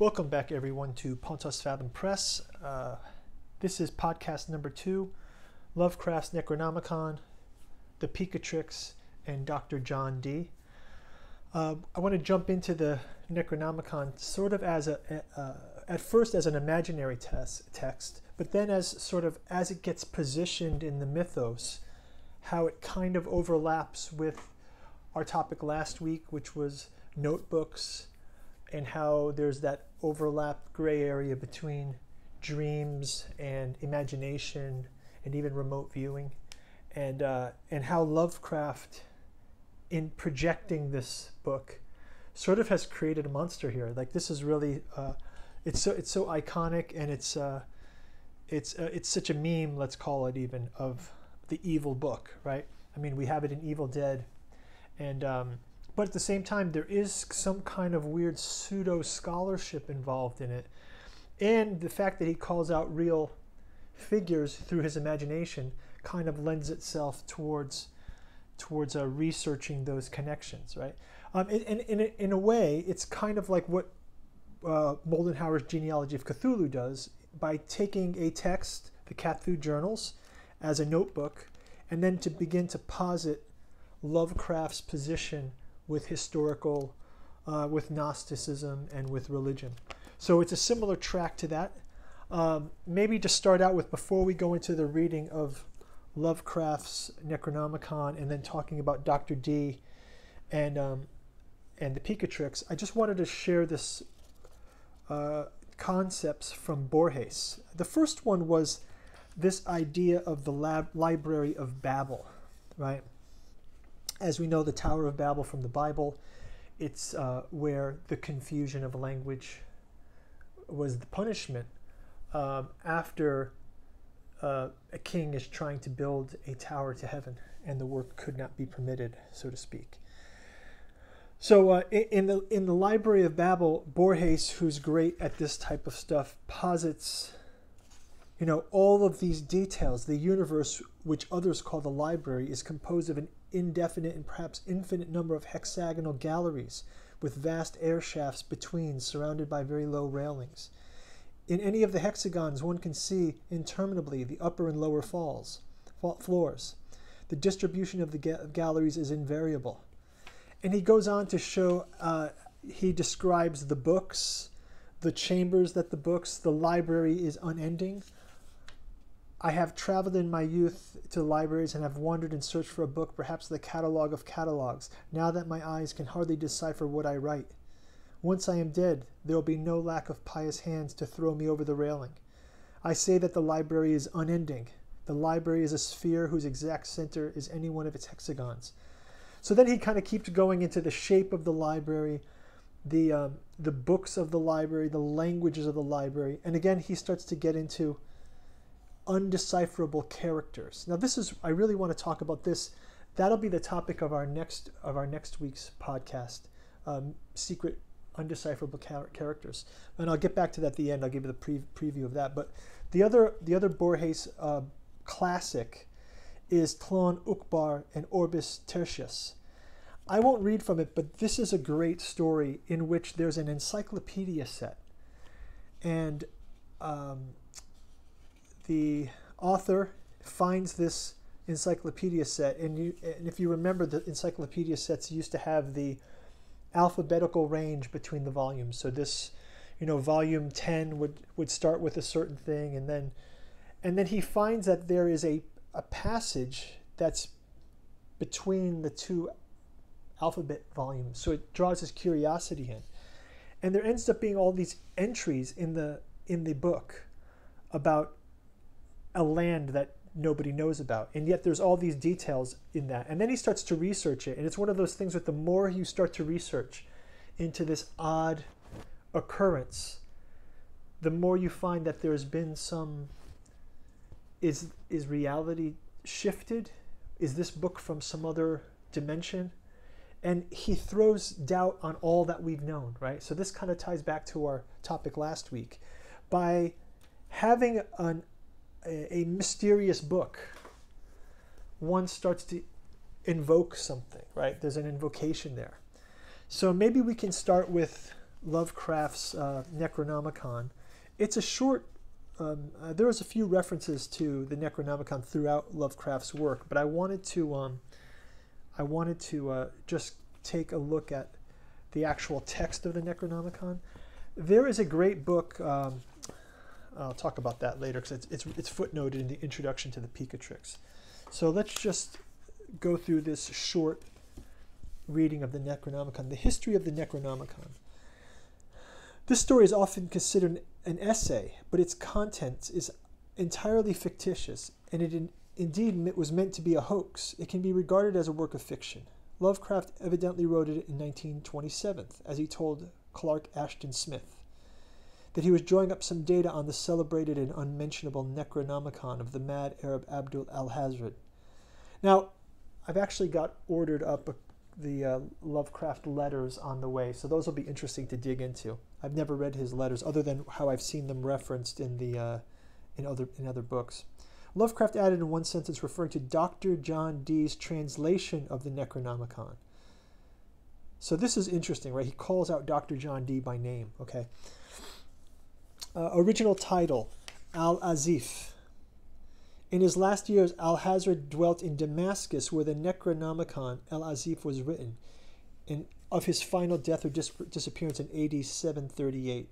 Welcome back, everyone, to Pontos Fathom Press. Uh, this is podcast number two Lovecraft's Necronomicon, The Picatrix, and Dr. John Dee. Uh, I want to jump into the Necronomicon sort of as a, uh, at first as an imaginary test, text, but then as sort of as it gets positioned in the mythos, how it kind of overlaps with our topic last week, which was notebooks, and how there's that overlap gray area between dreams and imagination and even remote viewing, and uh, and how Lovecraft, in projecting this book, sort of has created a monster here. Like this is really, uh, it's so it's so iconic and it's uh, it's uh, it's such a meme. Let's call it even of the evil book, right? I mean, we have it in Evil Dead, and um, but at the same time, there is some kind of weird pseudo scholarship involved in it, and the fact that he calls out real figures through his imagination kind of lends itself towards towards uh, researching those connections, right? Um, and, and, in, a, in a way, it's kind of like what uh, Moldenhauer's Genealogy of Cthulhu does by taking a text, the Cthulhu Journals, as a notebook, and then to begin to posit Lovecraft's position with historical, uh, with Gnosticism, and with religion. So it's a similar track to that. Um, maybe to start out with, before we go into the reading of Lovecraft's Necronomicon and then talking about Dr. Dee and, um, and the Picatrix, I just wanted to share this uh, concepts from Borges. The first one was this idea of the lab, Library of Babel, right? As we know, the Tower of Babel from the Bible, it's uh, where the confusion of language was the punishment um, after uh, a king is trying to build a tower to heaven and the work could not be permitted, so to speak. So uh, in the in the Library of Babel, Borges, who's great at this type of stuff, posits, you know, all of these details. The universe, which others call the library, is composed of an indefinite and perhaps infinite number of hexagonal galleries with vast air shafts between, surrounded by very low railings. In any of the hexagons, one can see interminably the upper and lower falls, floors. The distribution of the ga- galleries is invariable. And he goes on to show, uh, he describes the books, the chambers that the books, the library is unending. I have traveled in my youth to libraries and have wandered in search for a book, perhaps the catalogue of catalogues, now that my eyes can hardly decipher what I write. Once I am dead, there will be no lack of pious hands to throw me over the railing. I say that the library is unending. The library is a sphere whose exact center is any one of its hexagons. So then he kind of keeps going into the shape of the library, the um, the books of the library, the languages of the library, and again he starts to get into undecipherable characters. Now this is I really want to talk about this. That'll be the topic of our next of our next week's podcast. Um, secret undecipherable char- characters, and I'll get back to that at the end. I'll give you the pre- preview of that. But the other the other Borges uh, classic is Tlon Uqbar and Orbis Tertius. I won't read from it, but this is a great story in which there's an encyclopedia set, and um, the author finds this encyclopedia set, and, you, and if you remember, the encyclopedia sets used to have the alphabetical range between the volumes. So this, you know, volume 10 would, would start with a certain thing, and then, and then he finds that there is a, a passage that's between the two alphabet volumes. So it draws his curiosity in. And there ends up being all these entries in the in the book about a land that nobody knows about. And yet there's all these details in that. And then he starts to research it. And it's one of those things that the more you start to research into this odd occurrence, the more you find that there's been some is is reality shifted? Is this book from some other dimension? And he throws doubt on all that we've known, right? So this kind of ties back to our topic last week. By having an a, mysterious book, one starts to invoke something, right? There's an invocation there. So maybe we can start with Lovecraft's uh, Necronomicon. It's a short. Um, uh, there's a few references to the Necronomicon throughout Lovecraft's work, but I wanted to. Um, I wanted to uh, just take a look at the actual text of the Necronomicon. There is a great book. Um, Uh, I'll talk about that later because it's, it's, it's footnoted in the introduction to the Picatrix. So let's just go through this short reading of the Necronomicon, the history of the Necronomicon. This story is often considered an essay, but its content is entirely fictitious, and it in, indeed it was meant to be a hoax. It can be regarded as a work of fiction. Lovecraft evidently wrote it in 1927, as he told Clark Ashton Smith that he was drawing up some data on the celebrated and unmentionable Necronomicon of the mad Arab Abdul Alhazred. Now, I've actually got ordered up the uh, Lovecraft letters on the way, so those will be interesting to dig into. I've never read his letters, other than how I've seen them referenced in the uh, in other in other books. Lovecraft added in one sentence referring to Dr. John Dee's translation of the Necronomicon. So this is interesting, right? He calls out Dr. John Dee by name, okay? Uh, original title Al Azif. In his last years, Alhazred dwelt in Damascus, where the Necronomicon Al Azif was written, and of his final death or dis- disappearance in AD 738.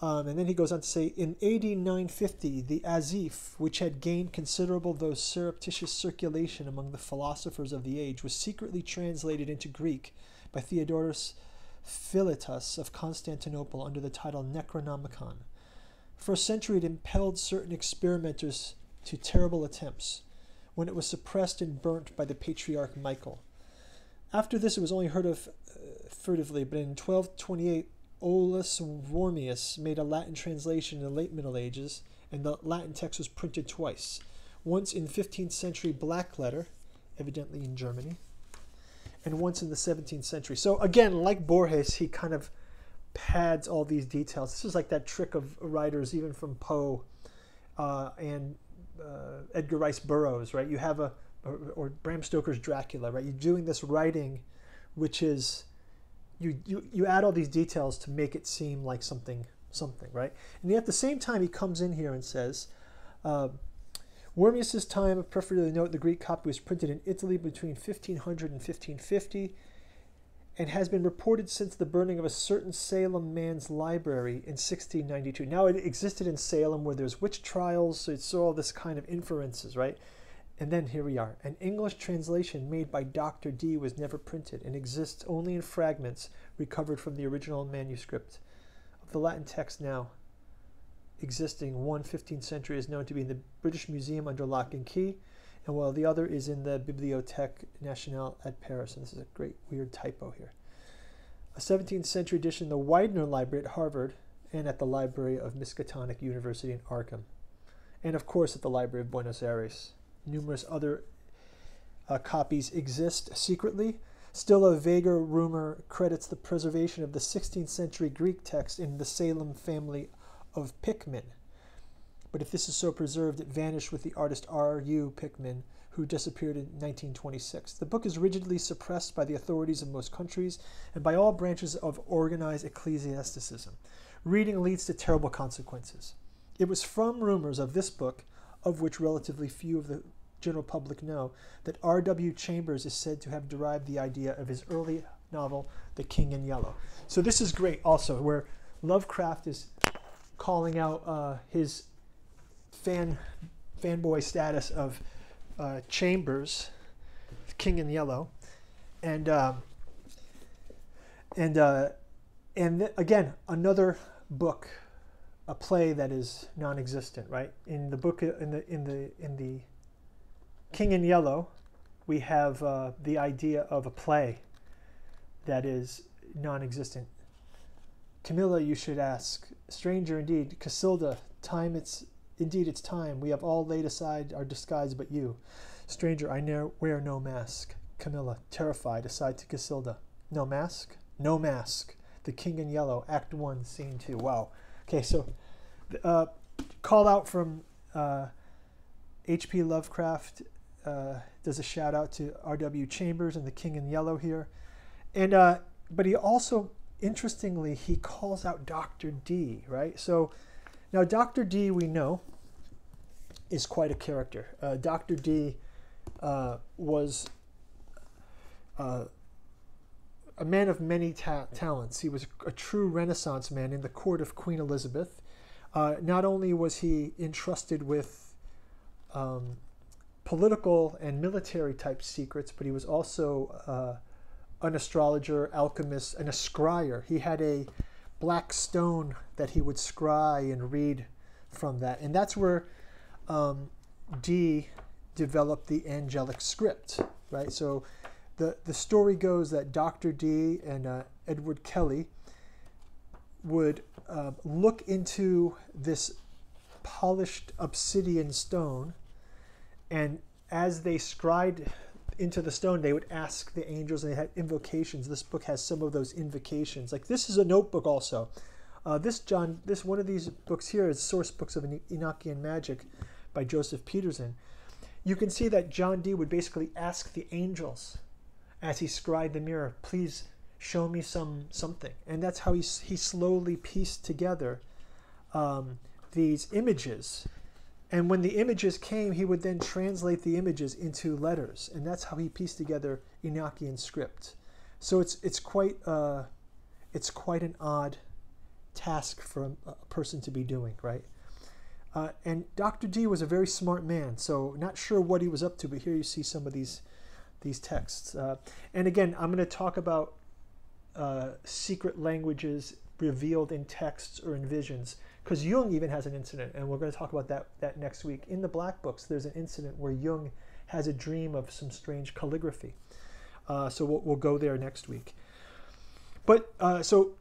Um, and then he goes on to say, in AD 950, the Azif, which had gained considerable though surreptitious circulation among the philosophers of the age, was secretly translated into Greek by Theodorus Philetas of Constantinople under the title Necronomicon. For a century, it impelled certain experimenters to terrible attempts, when it was suppressed and burnt by the patriarch Michael. After this, it was only heard of uh, furtively, but in 1228, Olaus Wormius made a Latin translation in the late Middle Ages, and the Latin text was printed twice once in 15th century black letter, evidently in Germany, and once in the 17th century. So again, like Borges, he kind of pads all these details. This is like that trick of writers, even from Poe uh, and uh, Edgar Rice Burroughs, right? You have a or, or, Bram Stoker's Dracula, right? You're doing this writing, which is you, you you add all these details to make it seem like something something, right? And yet at the same time, he comes in here and says. Uh, Wormius's time, preferably note the Greek copy was printed in Italy between 1500 and 1550 and has been reported since the burning of a certain Salem man's library in 1692. Now, it existed in Salem where there's witch trials, so it's all this kind of inferences, right? And then here we are. An English translation made by Dr. Dee was never printed and exists only in fragments recovered from the original manuscript of the Latin text now existing one 15th century is known to be in the British Museum under lock and key, and while the other is in the Bibliothèque Nationale at Paris. And this is a great weird typo here. A 17th century edition the Widener Library at Harvard and at the Library of Miskatonic University in Arkham. And of course at the Library of Buenos Aires. Numerous other uh, copies exist secretly. Still, a vaguer rumor credits the preservation of the 16th century Greek text in the Salem family of Pickman. But if this is so preserved, it vanished with the artist R.U. Pickman, who disappeared in 1926. The book is rigidly suppressed by the authorities of most countries and by all branches of organized ecclesiasticism. Reading leads to terrible consequences. It was from rumors of this book, of which relatively few of the general public know, that R.W. Chambers is said to have derived the idea of his early novel, The King in Yellow. So this is great also, where Lovecraft is calling out uh, his fan fanboy status of uh, Chambers, King in Yellow, and um, and uh, and again another book, a play that is non-existent. Right in the book in the in the in the King in Yellow, we have uh, the idea of a play that is non-existent. Camilla, you should ask. Stranger indeed, Casilda, time it's indeed it's time. We have all laid aside our disguise but you. Stranger, I ne'er wear no mask. Camilla, terrified, aside to Casilda. No mask? No mask. The King in Yellow, Act 1, Scene 2. Wow. Okay, so uh, call out from uh H.P. Uh, Lovecraft uh, does a shout out to R.W. Chambers and The King in Yellow here. And uh, but he also, interestingly, he calls out Dr. Dee, right? So now Dr. Dee, we know, is quite a character. Uh, Dr. Dee uh, was uh, a man of many ta- talents. He was a true Renaissance man in the court of Queen Elizabeth. Uh, not only was he entrusted with um, political and military type secrets, but he was also uh, an astrologer, alchemist, and a scryer. He had a black stone that he would scry and read from that. And that's where um, Dee developed the angelic script, right? So the, the story goes that Dr. Dee and uh, Edward Kelly would uh, look into this polished obsidian stone and as they scried into the stone, they would ask the angels, and they had invocations. This book has some of those invocations. Like this is a notebook also. Uh, this John, this one of these books here is Source Books of Enochian Magic by Joseph Peterson. You can see that John Dee would basically ask the angels as he scried the mirror, please show me some something, and that's how he he slowly pieced together um, these images and when the images came, he would then translate the images into letters, and that's how he pieced together Enochian script. So it's it's quite uh, it's quite an odd task for a, person to be doing, right? Uh, and Dr. Dee was a very smart man, so not sure what he was up to, but here you see some of these these texts. Uh, and again, I'm going to talk about uh, secret languages revealed in texts or in visions because Jung even has an incident, and we're going to talk about that, that next week. In the Black Books, there's an incident where Jung has a dream of some strange calligraphy. Uh, so we'll, we'll, go there next week. But uh, so,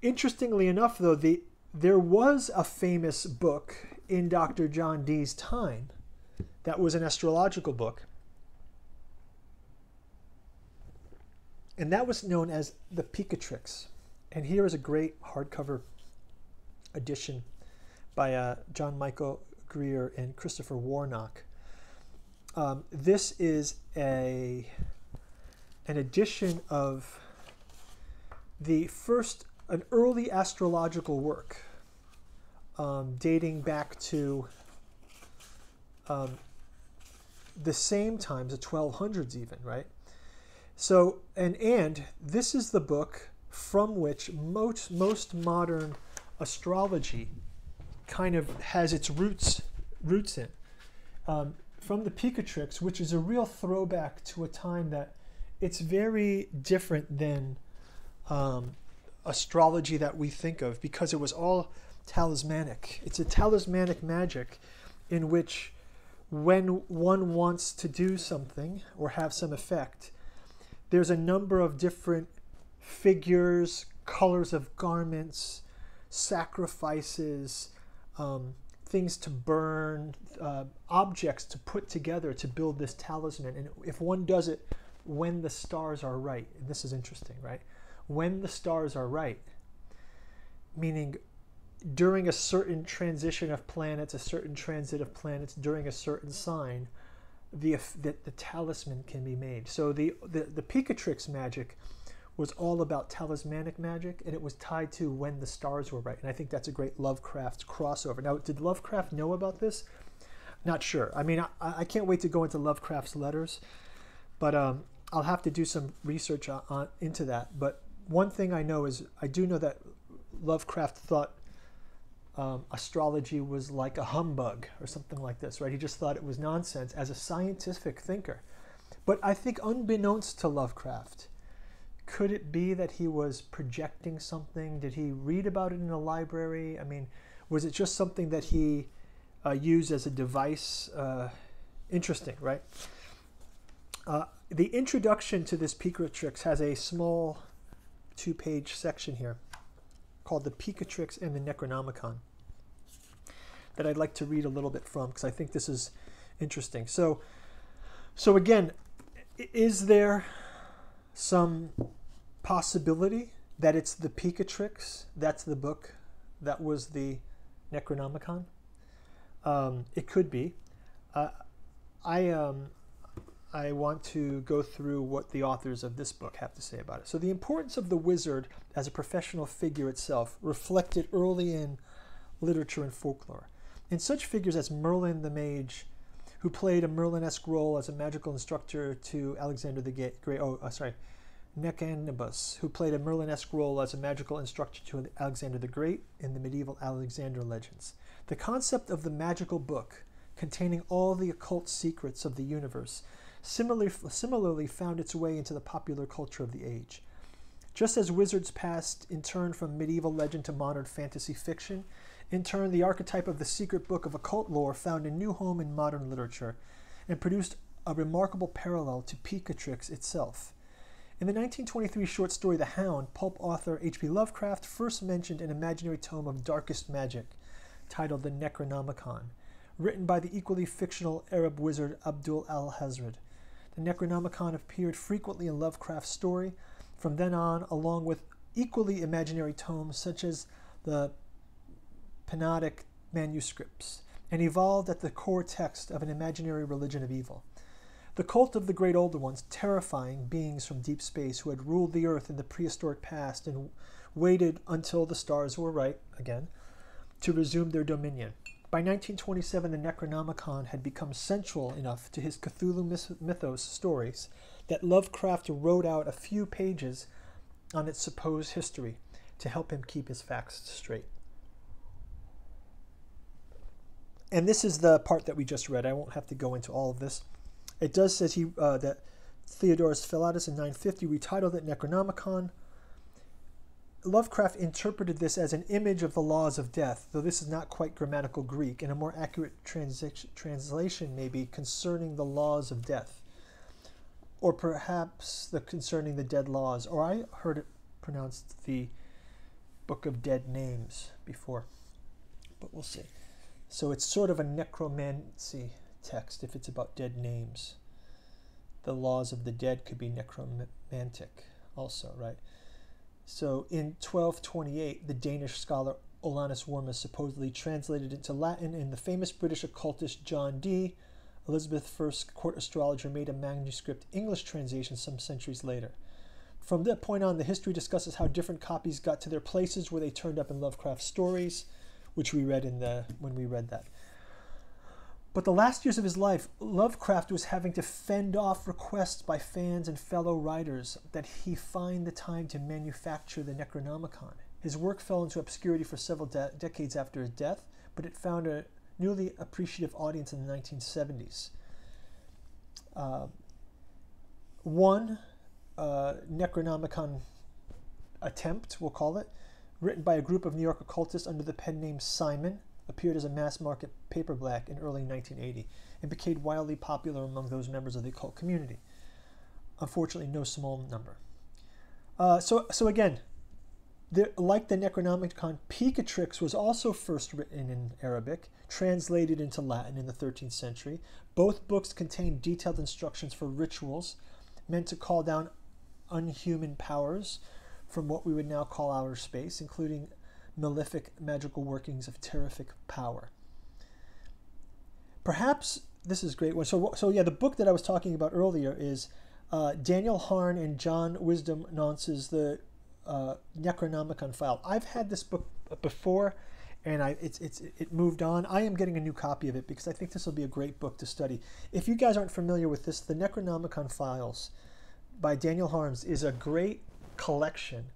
interestingly enough, though, the there was a famous book in Dr. John Dee's time that was an astrological book. And that was known as the Picatrix. And here is a great hardcover edition by uh, John Michael Greer and Christopher Warnock. Um, this is a an edition of the first an early astrological work um, dating back to um, the same times, the 1200s even, right? So, and and this is the book from which most most modern astrology kind of has its roots roots in um, from the Picatrix, which is a real throwback to a time that it's very different than um, astrology that we think of because it was all talismanic. It's a talismanic magic in which when one wants to do something or have some effect, there's a number of different figures, colors of garments, sacrifices, um, things to burn, uh, objects to put together to build this talisman. And if one does it when the stars are right, and this is interesting, right? When the stars are right, meaning during a certain transition of planets, a certain transit of planets, during a certain sign, the, the, the talisman can be made. So the, the, the Picatrix magic was all about talismanic magic and it was tied to when the stars were right. And I think that's a great Lovecraft crossover. Now, did Lovecraft know about this? Not sure. I mean, I, I can't wait to go into Lovecraft's letters, but um, I'll have to do some research on, on, into that. But one thing I know is I do know that Lovecraft thought um, astrology was like a humbug or something like this, right? He just thought it was nonsense as a scientific thinker. But I think, unbeknownst to Lovecraft, could it be that he was projecting something? Did he read about it in a library? I mean, was it just something that he uh, used as a device? Uh, interesting, right? Uh, the introduction to this Picatrix has a small two page section here called The Picatrix and the Necronomicon that I'd like to read a little bit from because I think this is interesting. So, so again, is there some possibility that it's the Picatrix. That's the book. That was the Necronomicon. Um, it could be. Uh, I um, I want to go through what the authors of this book have to say about it. So, the importance of the wizard as a professional figure itself reflected early in literature and folklore. In such figures as Merlin the Mage, who played a Merlin-esque role as a magical instructor to Alexander the Great. Oh, uh, sorry, Nectanebus, who played a Merlin-esque role as a magical instructor to Alexander the Great in the medieval Alexander legends. The concept of the magical book, containing all the occult secrets of the universe, similarly, similarly found its way into the popular culture of the age. Just as wizards passed in turn from medieval legend to modern fantasy fiction, in turn, the archetype of the secret book of occult lore found a new home in modern literature and produced a remarkable parallel to Picatrix itself. In the 1923 short story The Hound, pulp author H.P. Lovecraft first mentioned an imaginary tome of darkest magic titled the Necronomicon, written by the equally fictional Arab wizard Abdul Alhazred. The Necronomicon appeared frequently in Lovecraft's story from then on, along with equally imaginary tomes such as the Pnakotic manuscripts and evolved at the core text of an imaginary religion of evil. The cult of the Great Older Ones, terrifying beings from deep space who had ruled the earth in the prehistoric past and waited until the stars were right, again, to resume their dominion. By 1927, the Necronomicon had become central enough to his Cthulhu mythos stories that Lovecraft wrote out a few pages on its supposed history to help him keep his facts straight and this is the part that we just read. I won't have to go into all of this. It does says he uh, that Theodorus Philetas in 950 retitled it Necronomicon. Lovecraft interpreted this as an image of the laws of death, though this is not quite grammatical Greek, and a more accurate translation may be concerning the laws of death, or perhaps the concerning the dead laws, or I heard it pronounced the Book of Dead Names before, but we'll see. So it's sort of a necromancy text if it's about dead names. The laws of the dead could be necromantic also, right? So in 1228, the Danish scholar Olaus Wormus supposedly translated into Latin, and the famous British occultist John Dee, Elizabeth I's court astrologer, made a manuscript English translation some centuries later. From that point on, the history discusses how different copies got to their places where they turned up in Lovecraft's stories which we read in the when we read that. But the last years of his life, Lovecraft was having to fend off requests by fans and fellow writers that he find the time to manufacture the Necronomicon. His work fell into obscurity for several de- decades after his death, but it found a newly appreciative audience in the 1970s. Uh, one uh, Necronomicon attempt, we'll call it, written by a group of New York occultists under the pen name Simon, appeared as a mass market paperback in early 1980 and became wildly popular among those members of the occult community. Unfortunately, no small number. Uh, so, so again, the, like the Necronomicon, Picatrix was also first written in Arabic, translated into Latin in the 13th century. Both books contain detailed instructions for rituals meant to call down unhuman powers from what we would now call outer space, including malefic magical workings of terrific power. Perhaps this is a great one. So, so yeah, the book that I was talking about earlier is uh, Daniel Harms and John Wisdom Gonce's The uh, Necronomicon File. I've had this book before, and I it's it's it moved on. I am getting a new copy of it because I think this will be a great book to study. If you guys aren't familiar with this, The Necronomicon Files by Daniel Harms is a great collection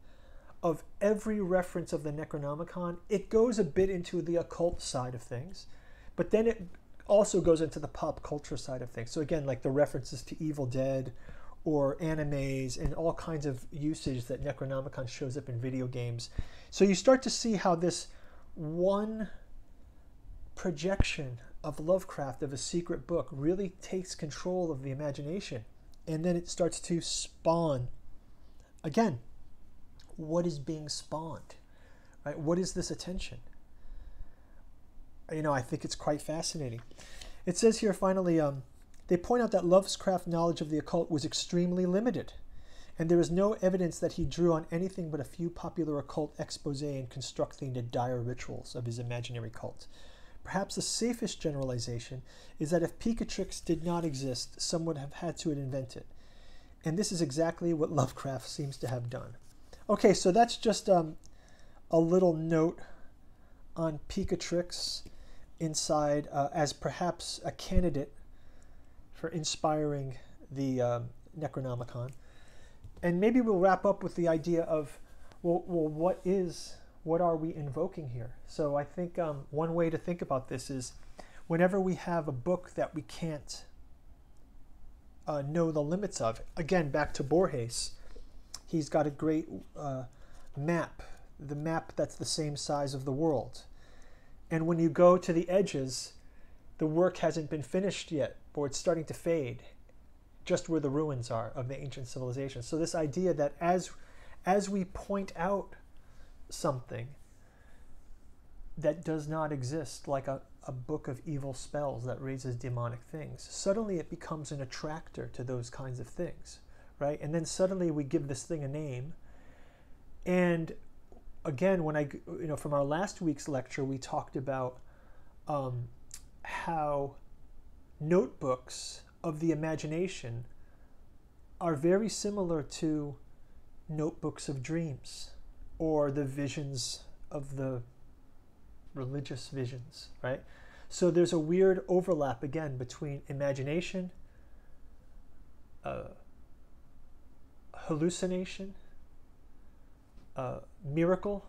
of every reference of the Necronomicon. It goes a bit into the occult side of things, but then it also goes into the pop culture side of things. So again, like the references to Evil Dead or animes and all kinds of usage that Necronomicon shows up in video games. So you start to see how this one projection of Lovecraft of a secret book really takes control of the imagination. And then it starts to spawn Again, what is being spawned? Right? What is this attention? You know, I think it's quite fascinating. It says here finally, um, they point out that Lovecraft's knowledge of the occult was extremely limited, and there is no evidence that he drew on anything but a few popular occult expose in constructing the dire rituals of his imaginary cult. perhaps the safest generalization is that if Picatrix did not exist, someone would have had to invent it. And this is exactly what Lovecraft seems to have done. Okay, so that's just um, a little note on Picatrix inside uh, as perhaps a candidate for inspiring the um, Necronomicon. And maybe we'll wrap up with the idea of, well, well what is, what are we invoking here? So I think um, one way to think about this is whenever we have a book that we can't uh, know the limits of, again, back to Borges, he's got a great uh, map, the map that's the same size of the world. And when you go to the edges, the work hasn't been finished yet, or it's starting to fade, just where the ruins are of the ancient civilization. So this idea that as as we point out something that does not exist, like a, a book of evil spells that raises demonic things, suddenly it becomes an attractor to those kinds of things, right? And then suddenly we give this thing a name. And again, when I, you know, from our last week's lecture, we talked about um, how notebooks of the imagination are very similar to notebooks of dreams or the visions of the religious visions, right? So there's a weird overlap again between imagination, uh, hallucination, uh, miracle,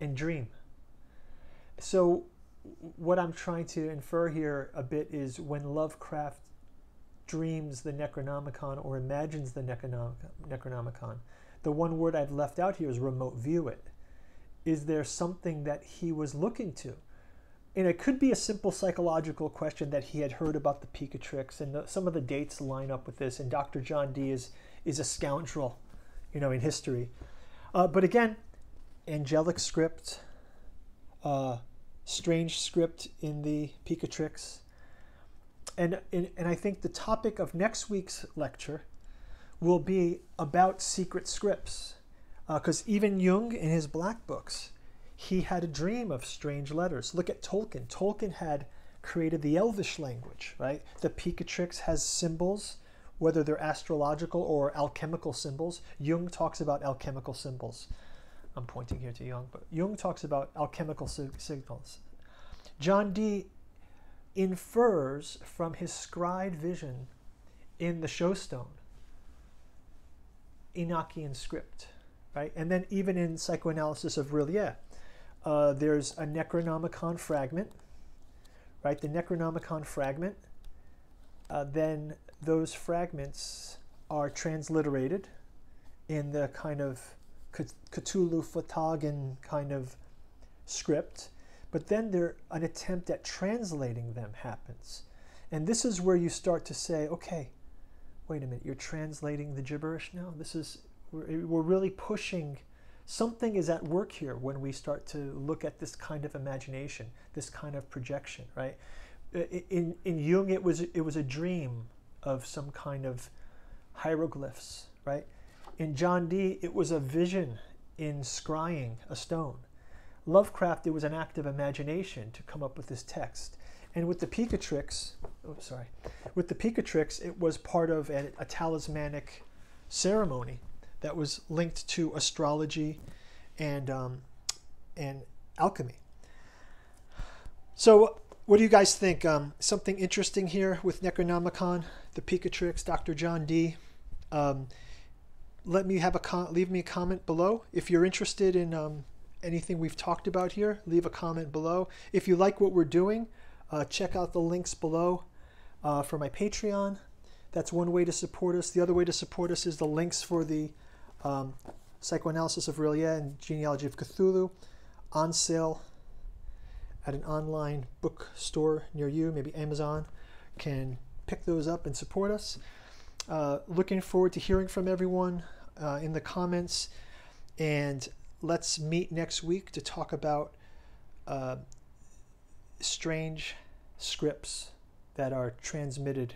and dream. So what I'm trying to infer here a bit is when Lovecraft dreams the Necronomicon or imagines the Necronomicon, the one word I've left out here is remote view it. Is there something that he was looking to? And it could be a simple psychological question that he had heard about the Picatrix, and the, some of the dates line up with this. And Dr. John Dee is is a scoundrel, you know, in history. Uh, but again, angelic script, uh, strange script in the Picatrix. And, and, and I think the topic of next week's lecture will be about secret scripts. Because uh, even Jung, in his black books, he had a dream of strange letters. Look at Tolkien. Tolkien had created the Elvish language, right? The Picatrix has symbols, whether they're astrological or alchemical symbols. Jung talks about alchemical symbols. I'm pointing here to Jung, but Jung talks about alchemical signals. John Dee infers from his scryed vision in the Showstone Enochian script, right? And then even in psychoanalysis of R'lyeh, uh, there's a Necronomicon fragment, right? The Necronomicon fragment, uh, then those fragments are transliterated in the kind of Cthulhu Fhtagn kind of script, but then there an attempt at translating them happens. And this is where you start to say, okay, wait a minute, you're translating the gibberish now? This is, we're, eh, we're really pushing, something is at work here when we start to look at this kind of imagination, this kind of projection, right? In, in Jung, it was, it was a dream of some kind of hieroglyphs, right? In John Dee, it was a vision in scrying a stone. Lovecraft, it was an act of imagination to come up with this text. And with the Picatrix, oh, sorry, with the Picatrix, it was part of a, a talismanic ceremony that was linked to astrology and um, and alchemy. So, what do you guys think? Um, something interesting here with Necronomicon, the Picatrix, Dr. John Dee. Um, let me have a con- leave me a comment below if you're interested in um, anything we've talked about here. Leave a comment below. If you like what we're doing, uh, check out the links below uh, for my Patreon. That's one way to support us. The other way to support us is the links for the um, Psychoanalysis of R'lyeh and Genealogy of Cthulhu on sale at an online bookstore near you, maybe Amazon. Can pick those up and support us. Uh, looking forward to hearing from everyone uh, in the comments. And let's meet next week to talk about uh, strange scripts that are transmitted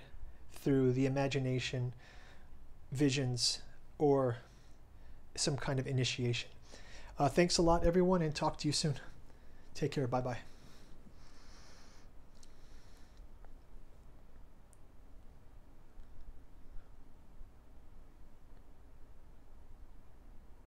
through the imagination, visions, or some kind of initiation. Uh, thanks a lot, everyone, and talk to you soon. Take care. Bye bye.